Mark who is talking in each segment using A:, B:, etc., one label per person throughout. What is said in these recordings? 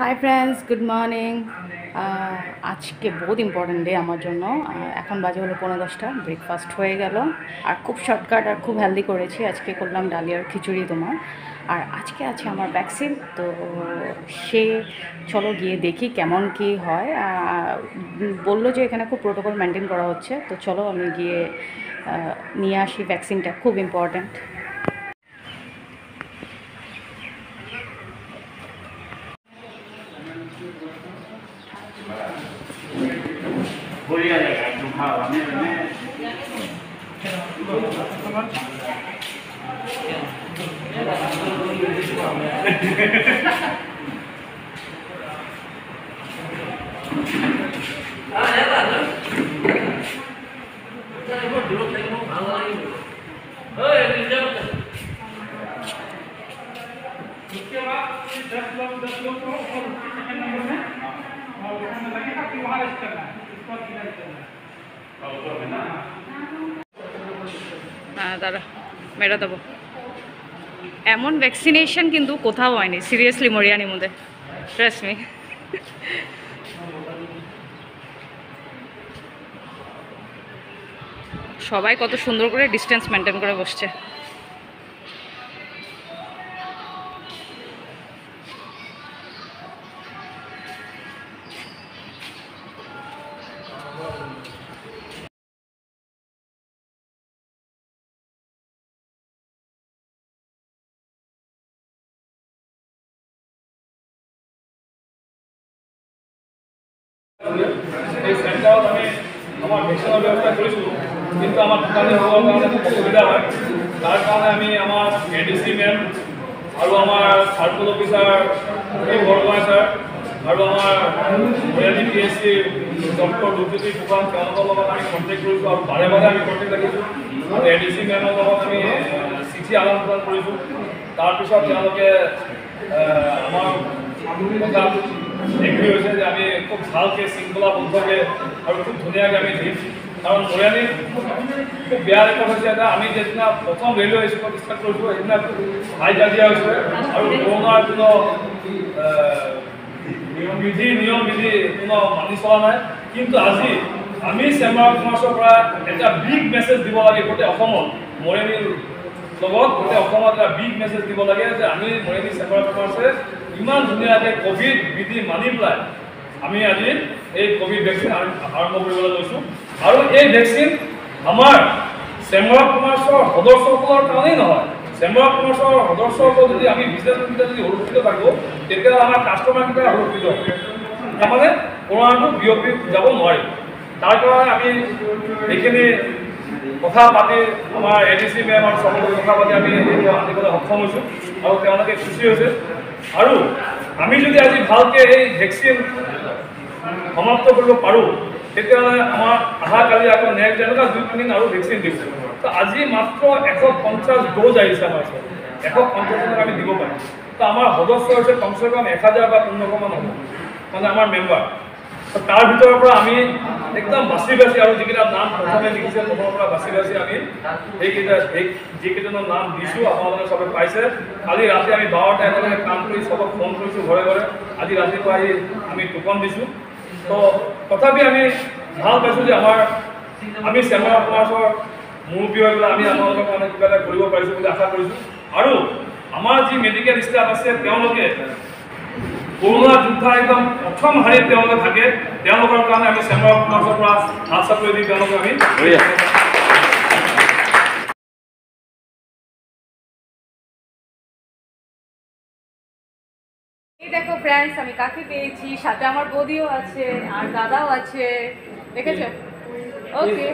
A: Hi friends good morning আজকে বহুত important day আমার জন্য। এখন বাজে হলো পনেরো দশটা। ব্রেকফাস্ট হয়ে গেল। আর খুব শর্টকাট আর খুব হেলদি করেছি। আজকে করলাম ডালিয়ার খিচুড়ি তোমার। আর আজকে আছে আমার ভ্যাকসিন তো সে চলো গিয়ে দেখি কেমন কি হয়। বলল যে এখানে খুব প্রোটোকল মেনটেন করা হচ্ছে। তো চলো আমি গিয়ে নিয়ে আসি ভ্যাকসিনটা খুব ইম্পর্ট্যান্ট
B: बढ़िया जगह है तुम खाओ हमें हमें
C: उसके
A: হ্যাঁ দাদা মেরা দেবো। এমন ভ্যাকসিনেশন কিন্তু কোথাও হয়নি সিরিয়াসলি মরিয়ানির মধ্যে ট্রাস্ট মি সবাই কত সুন্দর করে ডিস্টেন্স মেনটেন করে বসছে।
C: এই চেণ্টাৰত আমি আমাৰ ভেকচিনৰ ব্যৱস্থা কৰিছোঁ কিন্তু আমাৰ দোকানী হ'বৰ কাৰণে খুব অসুবিধা হয় তাৰ কাৰণে আমি আমাৰ এ ডি চি মেম আৰু আমাৰ চাৰ্কল অফিচাৰ এই বৰগোহাঁই ছাৰ আৰু আমাৰ Mariani P H C doctor Durjyoti Phukan তেওঁলোকৰ লগত আমি কণ্টেক্ট কৰিছোঁ আৰু বাৰে বাৰে আমি কণ্টেক্ট ৰাখিছোঁ আৰু এ ডি চি মেমৰ লগত আমি চিঠি আদান প্ৰদান কৰিছোঁ তাৰপিছত তেওঁলোকে আমাৰ এগ্ৰী হৈছে যে আমি খুব ভালকৈ শৃংখলাবদ্ধকৈ আৰু খুব ধুনীয়াকৈ আমি দিম কাৰণ মৰিয়ানী খুব বেয়া ৰেকৰ্ড হৈছে এটা আমি যিদিনা প্ৰথম ৰেলৱে স্কুলত ষ্টাৰ্ট কৰিছোঁ সেইদিনা হাই কাজিয়া হৈছে আৰু কৰোণাৰ কোনো বিধি নিয়ম বিধি কোনো মানি চলা নাই কিন্তু আজি আমি চেম্বাৰ অফ কমাৰ্চৰ পৰা এটা বিগ মেছেজ দিব লাগে গোটেই অসমত মৰিয়ানীৰ লগত গোটেই অসমত এটা বিগ মেছেজ দিব লাগে যে আমি মৰিয়ানী চেম্বাৰ অফ কমাৰ্চে ইমান ধুনীয়াকৈ ক'ভিড বিধি মানি পেলাই আমি আজি এই ক'ভিড ভেকচিন আৰ- আৰম্ভ কৰিবলৈ লৈছোঁ। আৰু এই ভেকচিন আমাৰ চেম্বাৰ অফ কমাৰ্চৰ সদস্যসকলৰ কাৰণেই নহয়। চেম্বাৰ অফ কমাৰ্চৰ সদস্যসকল যদি আমি বিজনেছমেনকেইটা যদি সুৰক্ষিত থাকোঁ তেতিয়াহ'লে আমাৰ কাষ্টমাৰকেইটা সুৰক্ষিত হ'ব। তাৰমানে কৰোণাটো বিয়পি যাব নোৱাৰিম তাৰ কাৰণে আমি এইখিনি কথা পাতি আমাৰ এ ডি চি মেম আৰু লগত কথা পাতি আমি আনিবলৈ সক্ষম হৈছোঁ। আৰু তেওঁলোকে খুচি হৈছে। আৰু আমি যদি আজি ভালকৈ এই ভেকচিন সমাপ্ত কৰিব পাৰোঁ তেতিয়াহ'লে আমাৰ অহাকালি আকৌ নেক্সট এনেকুৱা দুই তিনিদিন আৰু ভেকচিন দিব তো আজি মাত্ৰ এশ পঞ্চাছ ড'জ আহিছে আমাৰ ওচৰত। এশ পঞ্চাছজনক আমি দিব পাৰিম। তো আমাৰ সদস্য হৈছে কমচে কম এক হাজাৰ বা পোন্ধৰশমান হ'ব। মানে আমাৰ মেম্বাৰ তাৰ ভিতৰৰ পৰা আমি একদম বাছি বাছি আৰু যিকেইটা নাম প্ৰথমে লিখিছে প্ৰথমৰ পৰা বাছি বাছি আমি সেইকেইটা সেই যিকেইজনৰ নাম দিছোঁ আপোনালোকে চবে পাইছে। কালি ৰাতি আমি বাৰটা একেলগে কাম কৰি চবক ফোন কৰিছোঁ ঘৰে ঘৰে। আজি ৰাতিপুৱা আহি আমি টোকন দিছোঁ। তো তথাপি আমি ভাল পাইছোঁ যে আমাৰ আমি চেম্বাৰ অফ কমাৰ্চৰ মুৰব্বী হৈ পেলাই আমি আপোনালোকৰ কাৰণে কিবা এটা কৰিব পাৰিছোঁ বুলি আশা কৰিছোঁ। আৰু আমাৰ যি মেডিকেল ষ্টাফ আছে তেওঁলোকে কৰোণা যোদ্ধা একদম প্রথম শাৰীত তেওঁলোকে থাকে। তেওঁলোকৰ আমি চেম্বাৰ অফ কমাৰ্চৰ হাত চাপৰি আমি
A: দেখো ফ্রেন্ডস আমি কাকে পেয়েছি? সাথে আমার বৌদিও আছে আর দাদাও আছে। দেখেছ? ওকে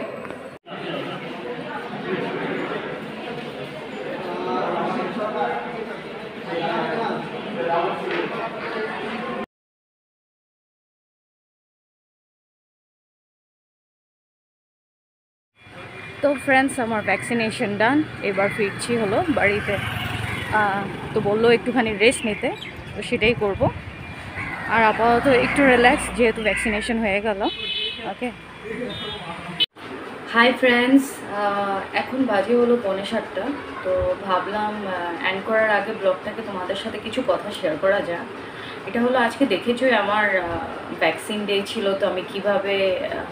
A: তো ফ্রেন্ডস আমার ভ্যাকসিনেশন ডান এবার ফিরছি হলো বাড়িতে। তো বলল একটুখানি রেস্ট নিতে, তো সেটাই করব। আর আপাতত একটু রিল্যাক্স যেহেতু ভ্যাকসিনেশন হয়ে গেল। ওকে হাই ফ্রেন্ডস এখন বাজে হলো পৌনে সাতটা। তো ভাবলাম অ্যান্ড করার আগে ব্লগটাকে তোমাদের সাথে কিছু কথা শেয়ার করা যাক। এটা হলো আজকে দেখেছোই আমার ভ্যাকসিন ডে ছিল, তো আমি কীভাবে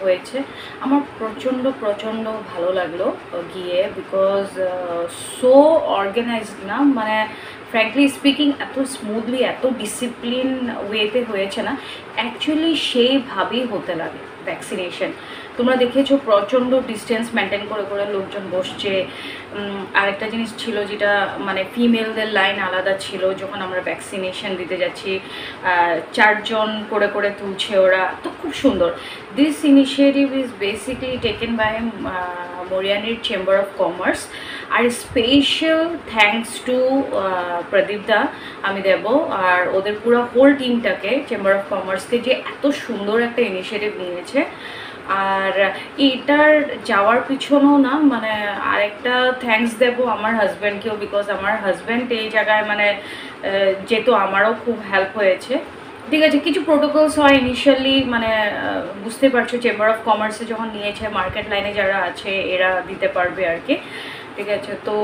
A: হয়েছে। আমার প্রচণ্ড প্রচণ্ড ভালো লাগল গিয়ে বিকজ সো অর্গানাইজড না মানে ফ্র্যাঙ্কলি স্পিকিং এত স্মুথলি এত ডিসিপ্লিন ওয়েতে হয়েছে না। অ্যাকচুয়ালি সেইভাবেই হতে লাগে ভ্যাকসিনেশন তোমরা দেখেছ প্রচণ্ড ডিস্টেন্স মেনটেন করে করে লোকজন বসছে। আরেকটা জিনিস ছিল যেটা মানে ফিমেলদের লাইন আলাদা ছিল যখন আমরা ভ্যাকসিনেশন দিতে যাচ্ছি। চারজন করে করে তুলছে ওরা। তো খুব সুন্দর। This initiative is basically taken by মরিয়ানির chamber of commerce R special thanks to Pradeep da, আমি দেব। আর ওদের পুরো হোল টিমটাকে চেম্বার অফ কমার্সকে যে এত সুন্দর একটা ইনিশিয়েটিভ নিয়েছে আর এটার যাওয়ার পিছনেও না মানে আরেকটা থ্যাঙ্কস দেব আমার হাজব্যান্ডকেও বিকজ আমার হাজব্যান্ড এই জায়গায় মানে যেহেতু আমারও খুব হেল্প হয়েছে। ঠিক আছে, কিছু প্রোটোকলস হয় ইনিশিয়ালি মানে বুঝতে পারছ চেম্বার অফ কমার্সে যখন নিয়েছে মার্কেট লাইনে যারা আছে, এরা দিতে পারবে আর কি। ঠিক আছে, তো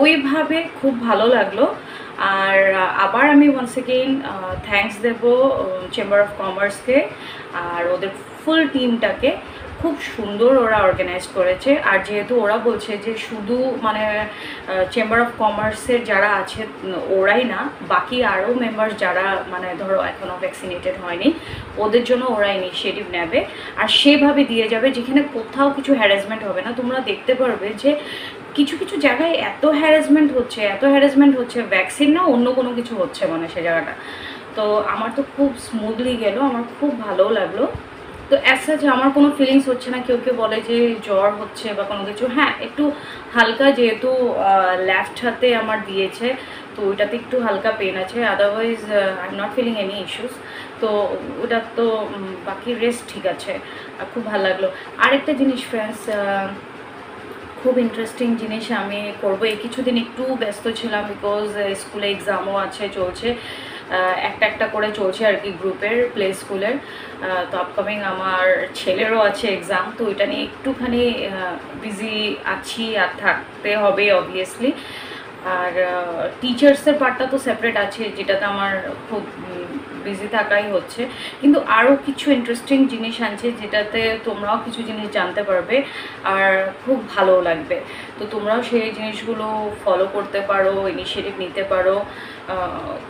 A: ওইভাবে খুব ভালো লাগল। আর আবার আমি ওয়ান্স এগেইন থ্যাঙ্কস দেব চেম্বার অফ কমার্সকে আর ওদের ফুল টিমটাকে খুব সুন্দর ওরা অর্গানাইজ করেছে। আর যেহেতু ওরা বলছে যে শুধু মানে চেম্বার অফ কমার্সের যারা আছে, ওরাই না, বাকি আরও মেম্বার্স যারা মানে ধরো এখনও ভ্যাকসিনেটেড হয়নি, ওদের জন্য ওরা ইনিশিয়েটিভ নেবে। আর সেভাবে দিয়ে যাবে যেখানে কোথাও কিছু হ্যারাসমেন্ট হবে না। তোমরা দেখতে পারবে যে কিছু কিছু জায়গায় এত হ্যারাসমেন্ট হচ্ছে, এত হ্যারাসমেন্ট হচ্ছে ভ্যাকসিন না অন্য কোনো কিছু হচ্ছে মানে সে জায়গাটা। তো আমার তো খুব স্মুথলি গেল, আমার খুব ভালো লাগল। তো অ্যাজ যে আমার কোনো ফিলিংস হচ্ছে না। কেউ কেউ বলে যে জ্বর হচ্ছে বা কোনো কিছু। হ্যাঁ একটু হালকা যেহেতু লেফট হাতে আমার দিয়েছে, তো ওইটাতে একটু হালকা পেন আছে। Otherwise I am not feeling any issues তো ওটা তো বাকি রেস্ট ঠিক আছে। খুব ভালো লাগল। আরেকটা জিনিস ফ্রেন্ডস খুব ইন্টারেস্টিং জিনিস আমি করব। এই কিছুদিন একটু ব্যস্ত ছিলাম বিকজ স্কুলে এক্সামও আছে, চলছে। একটা একটা করে চলছে আর কি গ্রুপের প্লে স্কুলের তো আপকামিং আমার ছেলেরও আছে এক্সাম তো ওইটা নিয়ে একটুখানি বিজি আছি আর থাকতে হবে অবভিয়াসলি আর টিচার্সের পার্টটা তো সেপারেট আছে, যেটাতে আমার খুব বিজি থাকাই হচ্ছে। কিন্তু আরও কিছু ইন্টারেস্টিং জিনিস আনছে যেটাতে তোমরাও কিছু জিনিস জানতে পারবে আর খুব ভালো লাগবে। তো তোমরাও সেই জিনিসগুলো ফলো করতে পারো ইনিশিয়েটিভ নিতে পারো।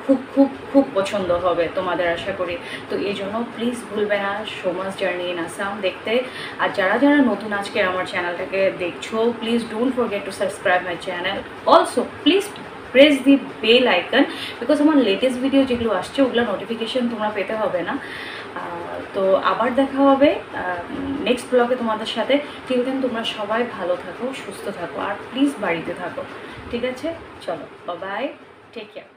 A: খুব খুব খুব পছন্দ হবে তোমাদের আশা করি। তো এই জন্য প্লিজ ভুলবে না সোমাস জার্নি ইন আসাম দেখতে। আর যারা যারা নতুন আজকে আমার চ্যানেলটাকে দেখছ please don't forget to subscribe my channel also please press the bell icon because আমার লেটেস্ট ভিডিও যেগুলো আসছে, ওগুলো নোটিফিকেশন তোমরা পেতে হবে না। তো আবার দেখা হবে নেক্সট ব্লগে তোমাদের সাথে। দিন তোমরা সবাই ভালো থাকো, সুস্থ থাকো, আর প্লিজ বাড়িতে থাকো। ঠিক আছে? চলো বাই টেক কেয়ার